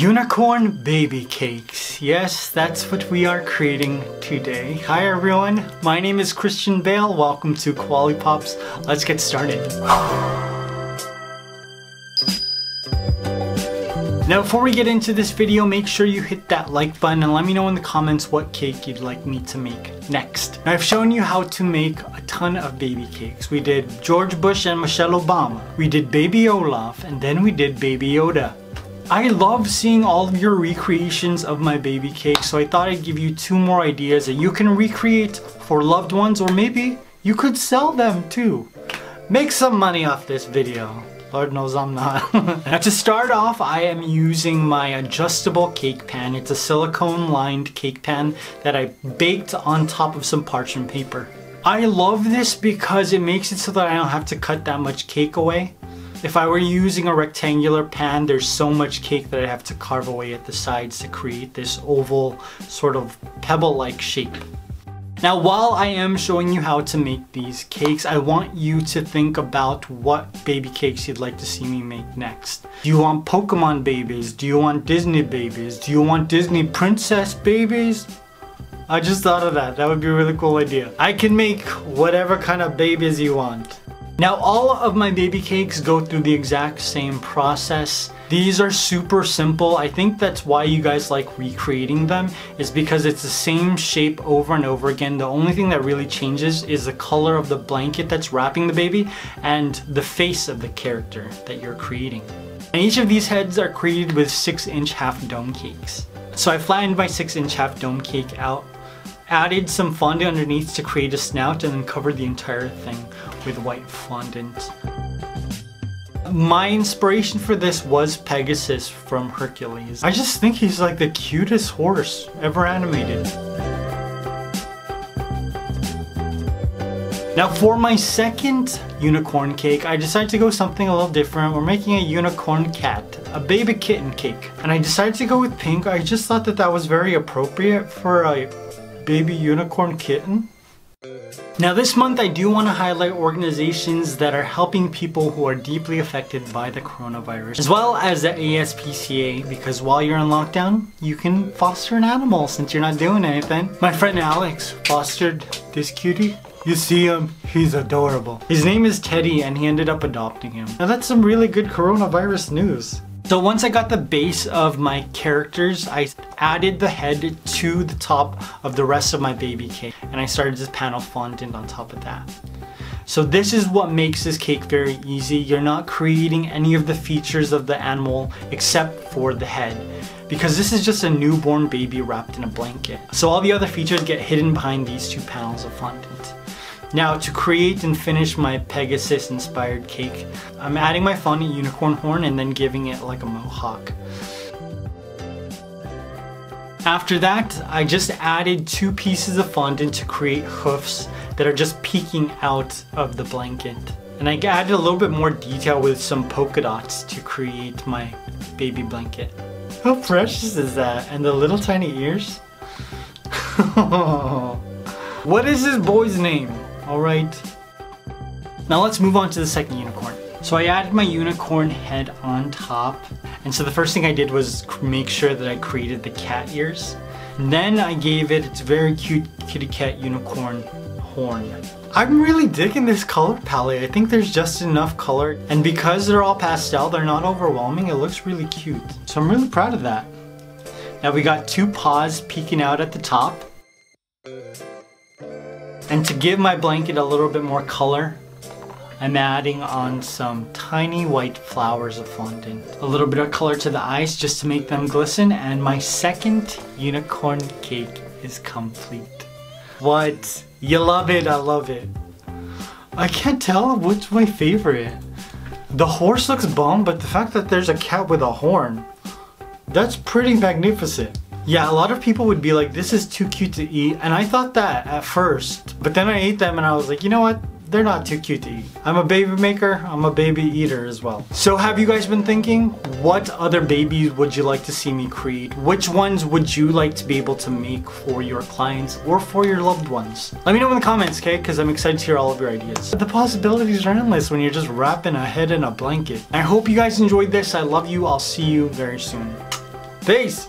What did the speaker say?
Unicorn baby cakes. Yes, that's what we are creating today. Hi everyone, my name is Christian Bale. Welcome to Koalipops. Let's get started. Now before we get into this video, make sure you hit that like button and let me know in the comments what cake you'd like me to make next. Now I've shown you how to make a ton of baby cakes. We did George Bush and Michelle Obama. We did Baby Olaf and then we did Baby Yoda. I love seeing all of your recreations of my baby cake, so I thought I'd give you two more ideas that you can recreate for loved ones, or maybe you could sell them too. Make some money off this video. Lord knows I'm not. now to start off, I am using my adjustable cake pan. It's a silicone lined cake pan that I baked on top of some parchment paper. I love this because it makes it so that I don't have to cut that much cake away. If I were using a rectangular pan, there's so much cake that I have to carve away at the sides to create this oval sort of pebble-like shape. Now while I am showing you how to make these cakes, I want you to think about what baby cakes you'd like to see me make next. Do you want Pokemon babies? Do you want Disney babies? Do you want Disney princess babies? I just thought of that. That would be a really cool idea. I can make whatever kind of babies you want. Now all of my baby cakes go through the exact same process. These are super simple. I think that's why you guys like recreating them is because it's the same shape over and over again. The only thing that really changes is the color of the blanket that's wrapping the baby and the face of the character that you're creating. And each of these heads are created with 6 inch half dome cakes. So I flattened my 6 inch half dome cake out added some fondant underneath to create a snout and then covered the entire thing with white fondant. My inspiration for this was Pegasus from Hercules. I just think he's like the cutest horse ever animated. Now for my second unicorn cake, I decided to go something a little different. We're making a unicorn cat, a baby kitten cake. And I decided to go with pink. I just thought that that was very appropriate for a baby unicorn kitten. Now this month I do want to highlight organizations that are helping people who are deeply affected by the coronavirus, as well as the ASPCA, because while you're in lockdown, you can foster an animal since you're not doing anything. My friend Alex fostered this cutie. You see him, he's adorable. His name is Teddy and he ended up adopting him. Now that's some really good coronavirus news. So once I got the base of my characters, I added the head to the top of the rest of my baby cake and I started this panel fondant on top of that. So this is what makes this cake very easy. You're not creating any of the features of the animal except for the head because this is just a newborn baby wrapped in a blanket. So all the other features get hidden behind these two panels of fondant. Now to create and finish my Pegasus inspired cake, I'm adding my fondant unicorn horn and then giving it like a mohawk. After that, I just added two pieces of fondant to create hoofs that are just peeking out of the blanket. And I added a little bit more detail with some polka dots to create my baby blanket. How precious is that? And the little tiny ears? what is this boy's name? Alright. Now let's move on to the second unicorn. So I added my unicorn head on top. And so the first thing I did was make sure that I created the cat ears. And then I gave it its very cute kitty cat unicorn horn. I'm really digging this color palette. I think there's just enough color. And because they're all pastel, they're not overwhelming. It looks really cute. So I'm really proud of that. Now we got two paws peeking out at the top. And to give my blanket a little bit more color, I'm adding on some tiny white flowers of fondant. A little bit of color to the eyes just to make them glisten and my second unicorn cake is complete. What? You love it, I love it. I can't tell which my favorite. The horse looks bum, but the fact that there's a cat with a horn, that's pretty magnificent. Yeah, a lot of people would be like, this is too cute to eat. And I thought that at first, but then I ate them and I was like, you know what? They're not too cute to eat. I'm a baby maker, I'm a baby eater as well. So have you guys been thinking, what other babies would you like to see me create? Which ones would you like to be able to make for your clients or for your loved ones? Let me know in the comments, okay? Because I'm excited to hear all of your ideas. The possibilities are endless when you're just wrapping a head in a blanket. I hope you guys enjoyed this. I love you. I'll see you very soon. Peace.